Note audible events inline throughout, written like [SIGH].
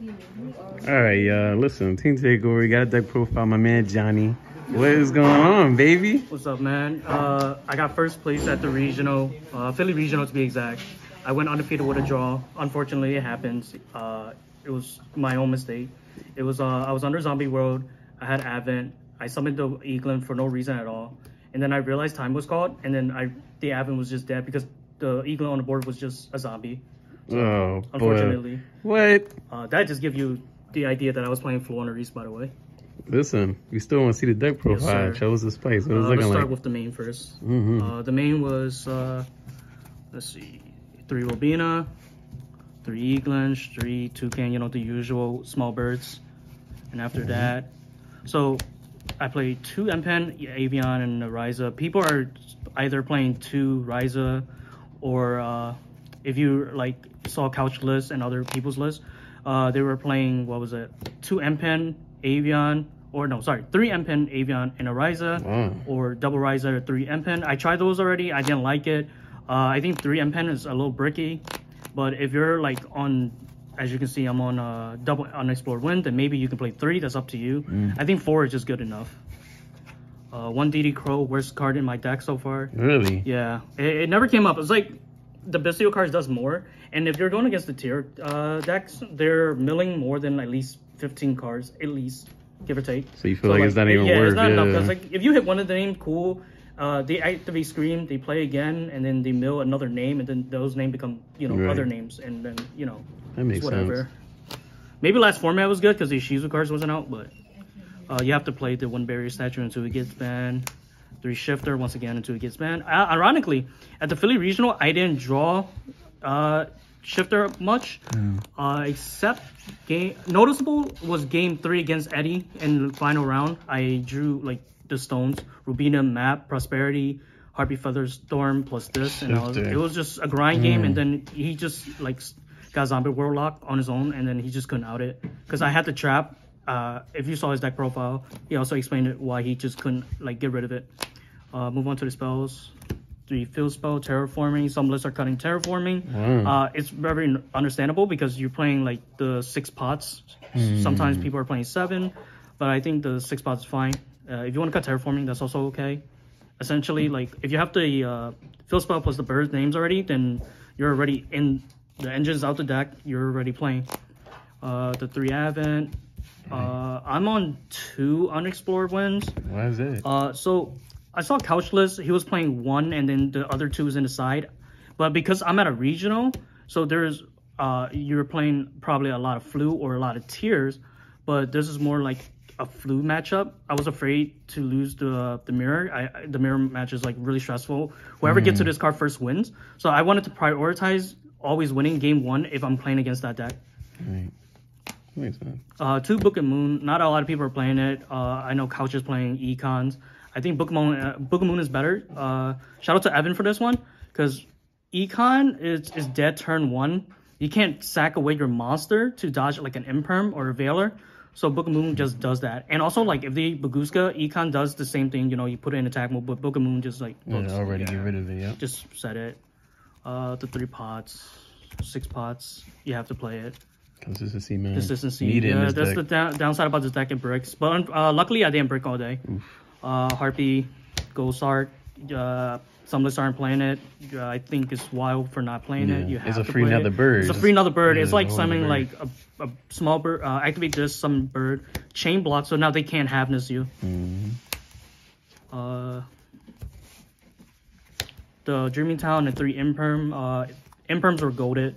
All right, y'all. Listen, Team Takeover. We got a deck profile. My man Johnny. What is going on, baby? What's up, man? Uh, I got first place at the regional, uh, Philly regional to be exact. I went undefeated with a draw. Unfortunately, it happens. Uh, it was my own mistake. It was uh, I was under Zombie World. I had Advent. I summoned the Eglen for no reason at all, and then I realized time was called, and then I the Advent was just dead because the Eglen on the board was just a zombie. Oh, boy. Unfortunately, What? uh, that just gives you the idea that I was playing on East, by the way. Listen, we still want to see the deck profile. sir. Show us the spice. What Uh, let's start like? with the main first. Mhm. Uh, the main was, uh, let's see, three Robina, three Eglens, three Toccan, you know, the usual small birds. And after Mm-hmm. that, so I played two Empen, Avian, and a Raiza. People are either playing two Raiza or uh, if you like saw Couch list and other people's lists, uh, they were playing, what was it, two Empen, Avian, or no, sorry, three Empen, Avian, and a Raiza Wow. or double Raiza or three Empen. I tried those already. I didn't like it. Uh, I think three Empen is a little bricky, but if you're like on, as you can see, I'm on uh, double unexplored wind, then maybe you can play three. That's up to you. I think four is just good enough. Uh, one DD Crow, worst card in my deck so far. Really? Yeah, it, it never came up. It's like the Bystial cards does more, and if you're going against the tier uh, decks, they're milling more than at least 15 cards, at least, give or take. So you feel like, it's not even yeah, worth it's not enough. Because like if you hit one of the names, cool. Uh, they activate Scream, they play again, and then they mill another name, and then those names become you know Right. other names, and then you know that makes whatever. sense. Maybe last format was good because the Shizu cards wasn't out, but uh, you have to play the one barrier statue until it gets banned. Three shifter once again until it gets banned. Uh, ironically, at the Philly regional, I didn't draw uh, shifter much, uh, except game noticeable was game three against Eddie in the final round. I drew like the stones, Robina map, prosperity. Harpy Feathers, Storm plus this, and I was, it was just a grind game. And then he just like got Zombie Warlock on his own, and then he just couldn't out it because I had the trap. Uh, if you saw his deck profile, he also explained it why he just couldn't like get rid of it. Uh, move on to the spells. Three field spell, terraforming. Some lists are cutting terraforming. Wow. Uh, it's very understandable because you're playing like the six pots. Sometimes people are playing seven, but I think the six pots is fine. Uh, if you want to cut terraforming, that's also okay. Essentially, like if you have the uh, field spell plus the bird names already, then you're already in the engines out the deck. You're already playing. Uh, the three Advent. Uh, I'm on two unexplored winds. Why is it? Uh, so I saw Couchless. He was playing one, and then the other two was in the side. But because I'm at a regional, so there's uh, you're playing probably a lot of flu or a lot of tears. but this is more like a flu matchup. I was afraid to lose the the mirror. I, I the mirror match is like really stressful. Whoever gets to this card first wins. So I wanted to prioritize always winning game one if I'm playing against that deck. Right. Makes sense. Uh, two Book and Moon. Not a lot of people are playing it. Uh, I know Couch is playing Econs. I think Book Moon, uh, Book and Moon is better. Uh, shout out to Evan for this one because Econ is is dead turn one. You can't sack away your monster to dodge like an Imperm or a Veiler. So Book of Moon just does that. And also like if the Bagooska, Econ does the same thing. You know, you put it in attack mode, but Book of Moon just like Yeah, books. already get rid of it. Yeah. just set it. Uh, the three pots, six pots. You have to play it Consistency, man. consistency. Need it in yeah, that's deck. the down, downside about this deck. It bricks, but uh, luckily I didn't brick all day. Uh, Harpy, Ghost Art. Uh, some lists aren't playing it. Uh, I think it's wild for not playing it. Yeah, You it's have a to free another it. bird. It's a free another bird. Yeah, it's like bird. like a, a small bird. Uh, activate this some bird chain block, so now they can't have you. Mhm. Uh, the Dreaming Town and three Imperm. Uh, Imperms were goaded.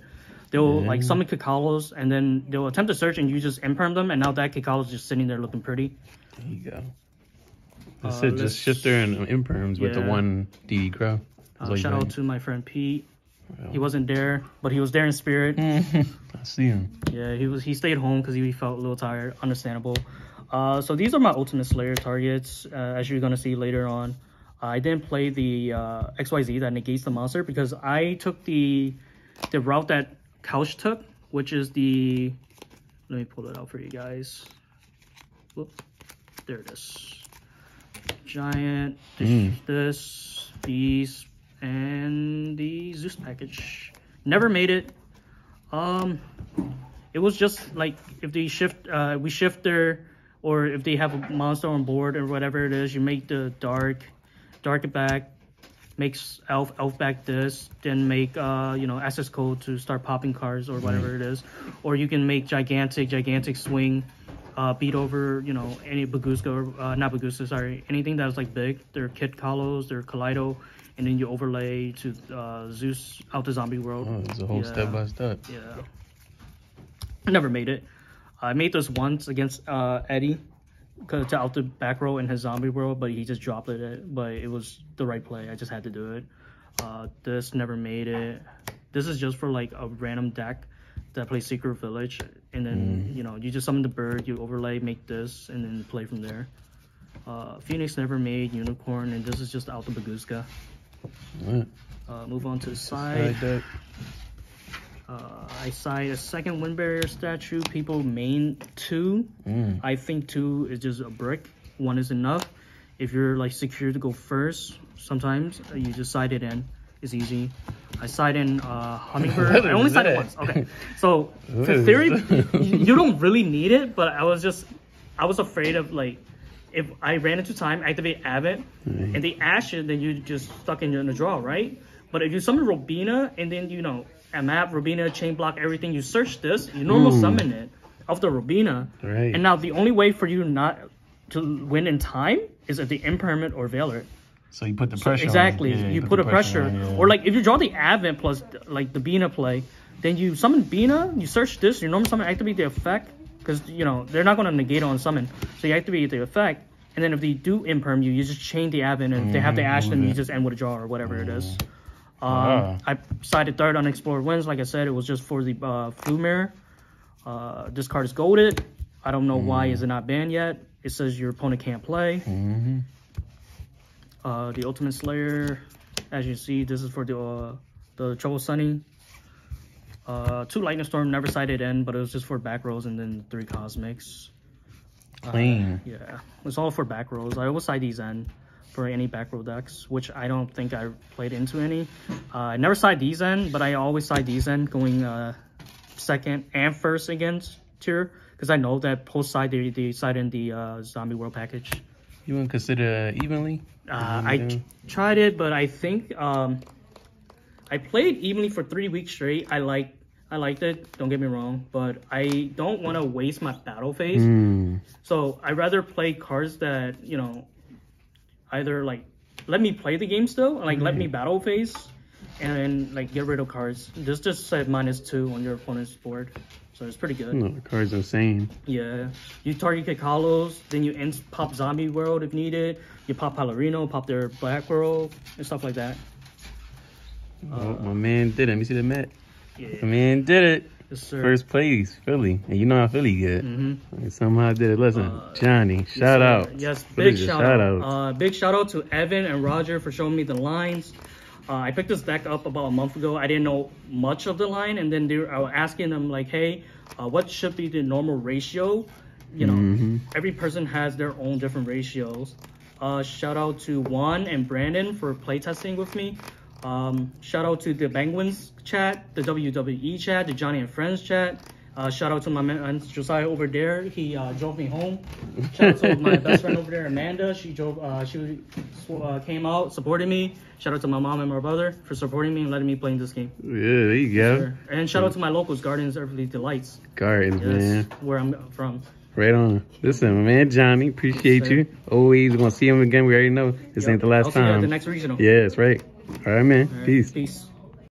They'll like summon Kitkallos and then they'll attempt to search and you just Imperm them, and now that Kitkallos's just sitting there looking pretty. There you go. Uh, That's it. Just shifter and imperms with the one D crow. That's Uh, shout out to my friend Pete. Well. He wasn't there, but he was there in spirit. [LAUGHS] I see him. Yeah, he was. He stayed home because he felt a little tired. Understandable. Uh, so these are my Ultimate Slayer targets, uh, as you're gonna see later on. I didn't play the uh, XYZ that negates the monster because I took the the route that Couch took, which is the. Let me pull it out for you guys. Whoop. There it is. Giant. This, Mm. this beast and the Zeus package. Never made it. Um, It was just like if they shift, uh, we shift their, or if they have a monster on board or whatever it is, you make the dark, dark it back, makes elf elf back this, then make uh you know access code to start popping cards or whatever it is, or you can make gigantic gigantic swing, uh beat over you know any Bagooska or uh, not Bagooska sorry anything that's like big. Their Kitkallos, their Kaleido, and then you overlay to uh, Zeus out the zombie world. Oh, it's a whole Yeah. step by step. Yeah. I never made it. I made this once against uh, Eddie cause to out the back row in his zombie world, but he just dropped it. But it was the right play. I just had to do it. Uh, this never made it. This is just for like a random deck that plays Secret Village, and then you know you just summon the bird, you overlay, make this, and then play from there. Uh, Phoenix never made Unicorn, and this is just out the Bagooska. Alright. Uh, move on to the side. Side. Uh, I side a second wind barrier statue. People main two. Mm. I think two is just a brick. One is enough. If you're like secure to go first, sometimes you just side it in. It's easy. I side in uh, hummingbird. [LAUGHS] I only sided that? once. Okay, so [LAUGHS] for theory, you don't really need it. But I was just, I was afraid of like, if I ran into time, activate Abbott, Right. and they ash it, then you just stuck in, in the draw, right? But if you summon Robina and then you know map, Robina, chain block, everything, you search this, you normal Mm. summon it of the Robina, Right. and now the only way for you not to win in time is if the impermanent or veil it. So you put the pressure. on it. Exactly, Yeah, you, put, the a pressure, on it, yeah. or like if you draw the Advent plus like the Bina play, then you summon Bina, you search this, You normal summon activate the effect because you know they're not going to negate on summon, so you activate the effect, and then if they do imperm you, you just chain the Advent, and if they have the Mhm, Ash, then you just end with a draw or whatever it is. Um, Ah. I sided third Unexplored Winds. Like I said, it was just for the uh, Flu Mirror. Uh, this card is golded. I don't know why Mm. is it not banned yet. It says your opponent can't play. Mhm. Uh, the Ultimate Slayer, as you see, this is for the uh, the Trouble Sunny. Uh, two Lightning Storm never sided in, but it was just for back rows and then three Cosmics. Clean. Yeah, it's all for back rows. I always side these in for any back row decks, which I don't think I played into any. Uh, I never side these in, but I always side these in going uh, second and first against tier because I know that post side they, they side in the uh, Zombie World package. You wouldn't consider evenly? Uh, I tried it, but I think um, I played evenly for three weeks straight. I like I liked it. Don't get me wrong, but I don't want to waste my battle phase. Mm. So I rather play cards that you know either like let me play the game still, like let me mm-hmm. battle phase, and then like get rid of cards. This just said minus two on your opponent's board, so it's pretty good. No, the card's are insane. Yeah, you target Kitkallos, then you ins- pop Zombie World if needed. You pop Perlereino, pop their Black World, and stuff like that. oh, uh, my man did it. Let me see the mat. Yeah, My man did it. Yes, sir. First place, Philly. And you know how Philly get. Mm-hmm. Somehow I did it. Listen, Uh, Johnny, shout out. Yes, big a shout, out. out. Uh, big shout out to Evan and Roger for showing me the lines. Uh, I picked this deck up about a month ago. I didn't know much of the line, and then they were, I was asking them like, "Hey, uh, what should be the normal ratio?" You know, Mhm. every person has their own different ratios. Uh, shout out to Juan and Brandon for playtesting with me. Um, shout out to the Penguins chat, the WWE chat, the Johnny and Friends chat. Uh, shout out to my man Josiah over there. He uh, drove me home. Shout out to [LAUGHS] my best friend over there, Amanda. She drove. Uh, she uh, came out, supported me. Shout out to my mom and my brother for supporting me and letting me play in this game. Yeah, there you go. And shout out to my locals, Gardens Earthly Delights. Gardens, Yes, man. where I'm from. Right on. Listen, my man Johnny, appreciate you. Always gonna see him again. We already know this Yep. ain't the last I'll see you at time. the next regional. Yeah, that's right. All right, man. All right, Peace. Peace.